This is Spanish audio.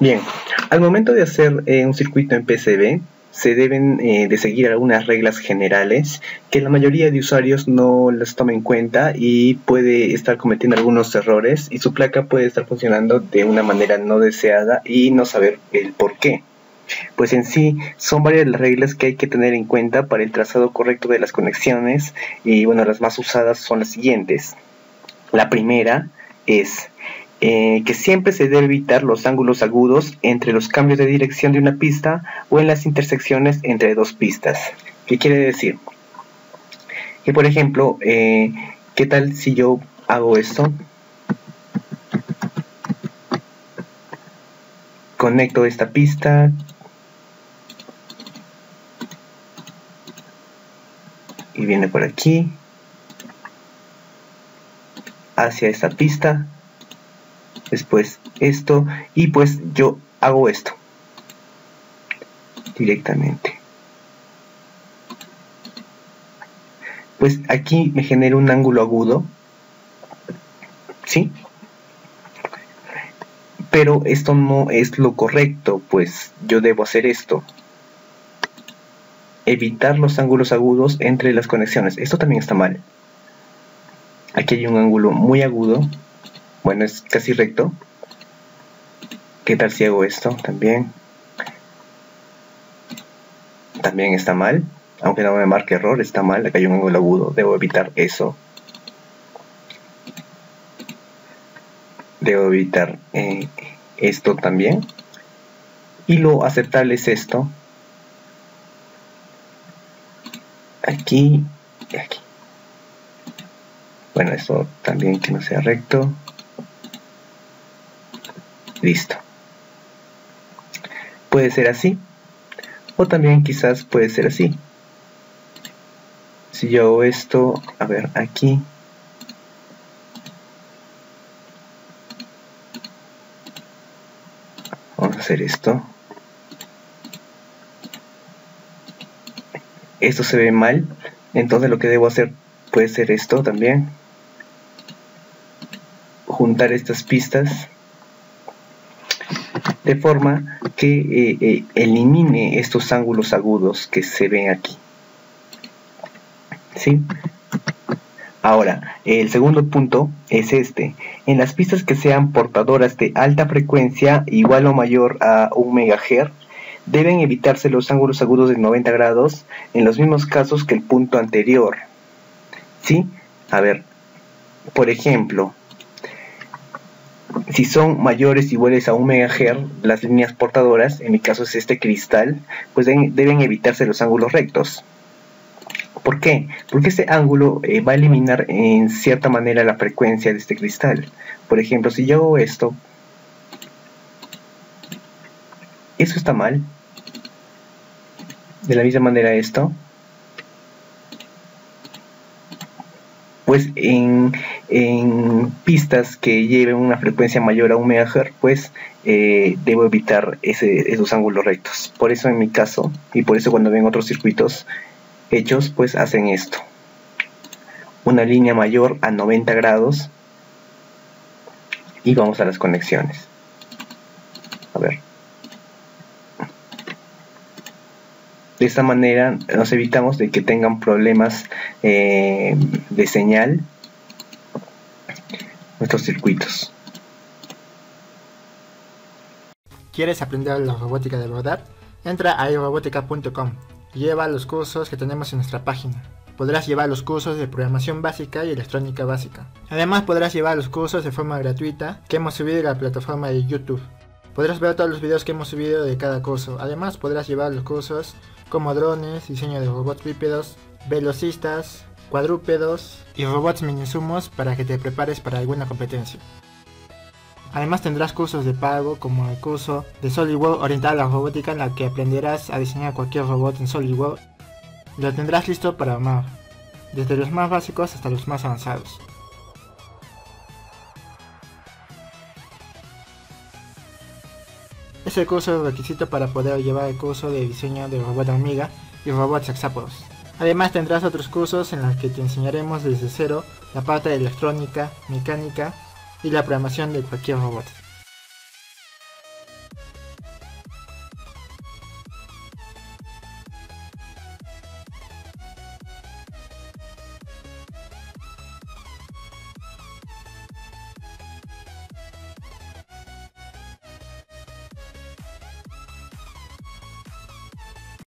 Bien, al momento de hacer eh, un circuito en PCB, se deben eh, de seguir algunas reglas generales que la mayoría de usuarios no las toma en cuenta y puede estar cometiendo algunos errores y su placa puede estar funcionando de una manera no deseada y no saber el por qué. Pues en sí son varias las reglas que hay que tener en cuenta para el trazado correcto de las conexiones y bueno, las más usadas son las siguientes. La primera es eh, que siempre se debe evitar los ángulos agudos entre los cambios de dirección de una pista o en las intersecciones entre dos pistas. ¿Qué quiere decir? Que por ejemplo, eh, ¿qué tal si yo hago esto? Conecto esta pista. Y viene por aquí. Hacia esta pista después esto y pues yo hago esto directamente. Pues aquí me genera un ángulo agudo ¿sí? pero esto no es lo correcto pues yo debo hacer esto. Evitar los ángulos agudos entre las conexiones. Esto también está mal. Aquí hay un ángulo muy agudo bueno, es casi recto. ¿Qué tal si hago esto también? También está mal. Aunque no me marque error, está mal. Acá hay un ángulo agudo. Debo evitar eso. Debo evitar eh, esto también. Y lo aceptable es esto. Aquí y aquí. Bueno, esto también que no sea recto. Listo. Puede ser así. O también quizás puede ser así. Si yo hago esto, a ver, aquí. Vamos a hacer esto. Esto se ve mal. Entonces lo que debo hacer puede ser esto también. Juntar estas pistas de forma que eh, eh, elimine estos ángulos agudos que se ven aquí. ¿Sí? Ahora, el segundo punto es este. En las pistas que sean portadoras de alta frecuencia igual o mayor a 1 MHz, deben evitarse los ángulos agudos de 90 grados en los mismos casos que el punto anterior. ¿Sí? A ver, por ejemplo, si son mayores iguales a 1 MHz, las líneas portadoras, en mi caso es este cristal, pues deben, evitarse los ángulos rectos. ¿Por qué? Porque este ángulo eh, va a eliminar en cierta manera la frecuencia de este cristal. Por ejemplo, si yo hago esto, eso está mal. De la misma manera esto, pues en, pistas que lleven una frecuencia mayor a 1 MHz, pues eh, debo evitar esos ángulos rectos. Por eso en mi caso, y por eso cuando ven otros circuitos hechos, pues hacen esto. Una línea mayor a 90 grados y vamos a las conexiones. A ver. De esta manera nos evitamos de que tengan problemas eh, de señal nuestros circuitos. ¿Quieres aprender la robótica de verdad? Entra a iRobótica.com y lleva los cursos que tenemos en nuestra página. Podrás llevar los cursos de programación básica y electrónica básica. Además podrás llevar los cursos de forma gratuita que hemos subido en la plataforma de YouTube. Podrás ver todos los videos que hemos subido de cada curso. Además podrás llevar los cursos como drones, diseño de robots bípedos, velocistas, cuadrúpedos y robots minisumos para que te prepares para alguna competencia. Además tendrás cursos de pago como el curso de SolidWorks orientado a la robótica en la que aprenderás a diseñar cualquier robot en SolidWorks. Lo tendrás listo para armar, desde los más básicos hasta los más avanzados. Es el curso de requisito para poder llevar el curso de diseño de robot hormiga y robots hexápodos. Además tendrás otros cursos en los que te enseñaremos desde cero la parte de electrónica, mecánica y la programación de cualquier robot.